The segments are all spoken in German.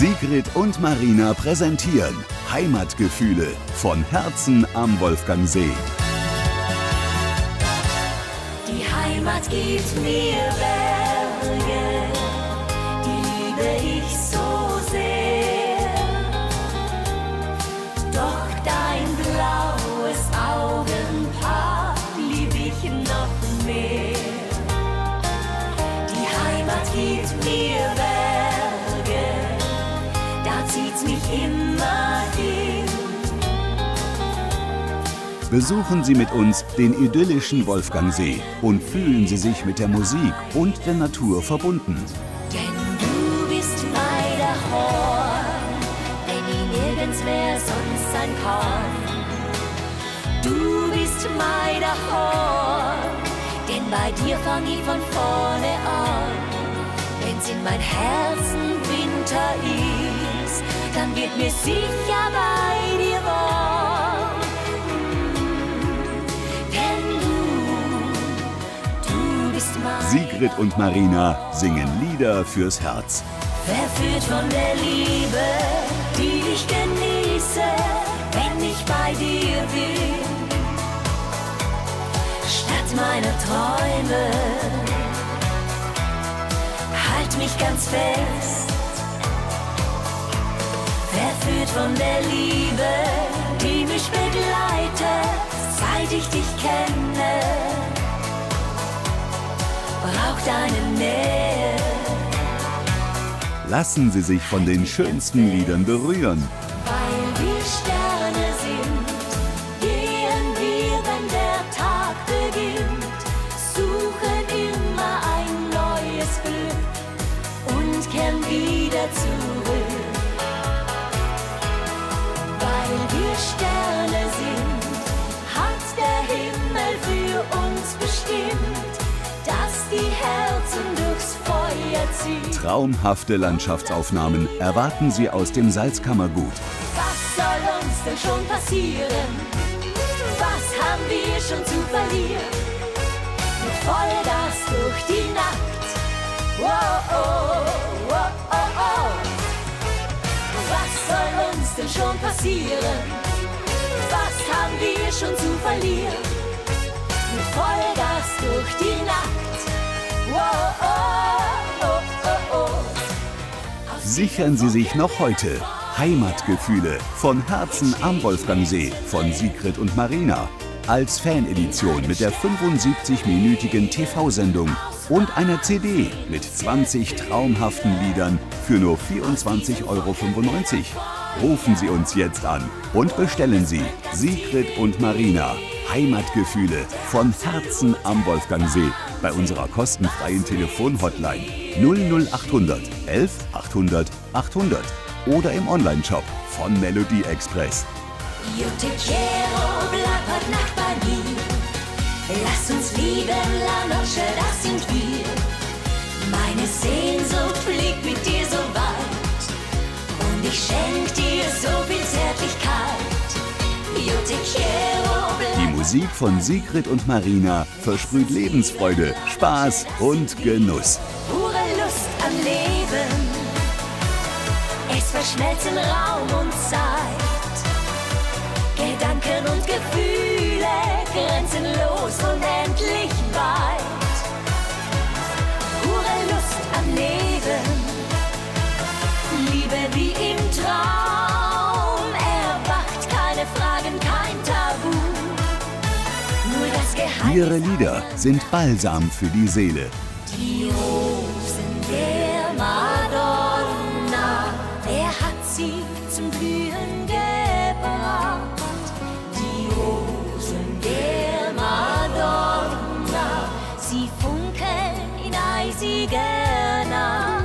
Sigrid und Marina präsentieren Heimatgefühle von Herzen am Wolfgangsee. Die Heimat gibt mir Berge, die liebe ich so mich immer hin. Besuchen Sie mit uns den idyllischen Wolfgangsee und fühlen Sie sich mit der Musik und der Natur verbunden. Denn du bist mein Horn, wenn ich nirgends mehr sonst sein kann. Du bist mein Horn, denn bei dir fang ich von vorne an. Wenn's in mein Herzen Winter ist, dann wird mir sicher bei dir warm. Denn du, du bist mein Sigrid und Marina singen Lieder fürs Herz. Verführt von der Liebe, die ich genieße, wenn ich bei dir bin. Statt meiner Träume, halt mich ganz fest. Verführt von der Liebe, die mich begleitet, seit ich dich kenne. Brauch deine Nähe. Lassen Sie sich von den schönsten Liedern berühren. Weil wir Sterne sind, gehen wir, wenn der Tag beginnt, suchen immer ein neues Glück und kehren wieder zurück. Sterne sind, hat der Himmel für uns bestimmt, dass die Herzen durchs Feuer ziehen. Traumhafte Landschaftsaufnahmen erwarten Sie aus dem Salzkammergut. Was soll uns denn schon passieren? Was haben wir schon zu verlieren? Mit Vollgas passieren? Was haben wir schon zu verlieren? Mit Vollgas durch die Nacht. Wow, oh, oh, oh, oh. Sichern Sie sich noch heute Heimatgefühle von Herzen am Wolfgangsee von Sigrid und Marina. Als Fanedition mit der 75-minütigen TV-Sendung und einer CD mit 20 traumhaften Liedern für nur 24,95 Euro. Rufen Sie uns jetzt an und bestellen Sie Sigrid und Marina. Heimatgefühle von Herzen am Wolfgangsee bei unserer kostenfreien Telefonhotline 00800 11 800 800 oder im Onlineshop von Melody Express. Io te quiero, bleib Nacht bei mir. Lass uns lieben, la Die Musik von Sigrid und Marina versprüht Lebensfreude, Spaß und Genuss. pure Lust am Leben. Es verschmelzen Raum und Zeit. Ihre Lieder sind Balsam für die Seele. Die Rosen der Madonna, er hat sie zum Blühen gebracht. Die Rosen der Madonna, sie funkeln in eisiger Nacht.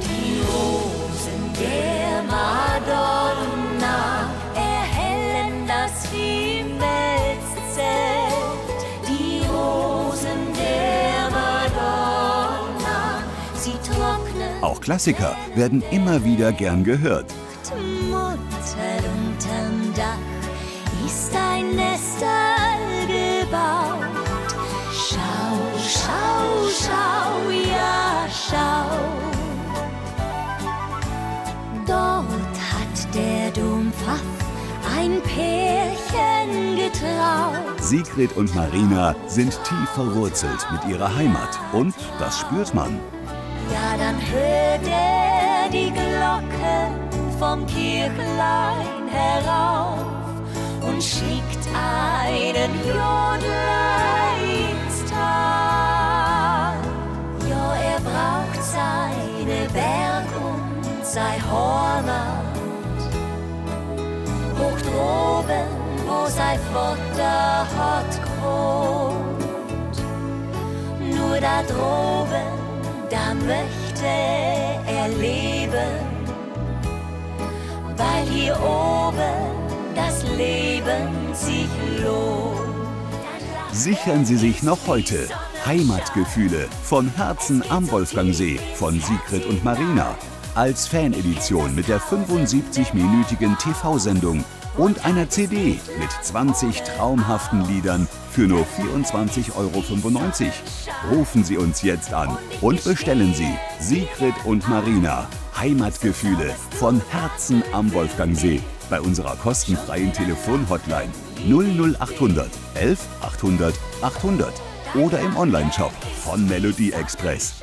Die Rosen der Klassiker werden immer wieder gern gehört. Mutter unterm Dach ist ein Nester gebaut. Schau, schau, schau, ja, schau. Dort hat der Dompfaff ein Pärchen getraut. Sigrid und Marina sind tief verwurzelt mit ihrer Heimat und das spürt man. Ja, dann hört er die Glocke vom Kirchlein herauf und schickt einen Jodler ins Tal. Ja, er braucht seine Berg und sein Heimat. Hoch droben, wo sein Vater hat gewohnt. Nur da droben, da möchte er leben. Weil hier oben das Leben sich lohnt. Sichern Sie sich noch heute Heimatgefühle von Herzen am Wolfgangsee von Sigrid und Marina als Fanedition mit der 75-minütigen TV-Sendung und einer CD mit 20 traumhaften Liedern für nur 24,95 Euro. Rufen Sie uns jetzt an und bestellen Sie Sigrid und Marina Heimatgefühle von Herzen am Wolfgangsee bei unserer kostenfreien Telefonhotline 00800 11 800 800 oder im Onlineshop von Melodie Express.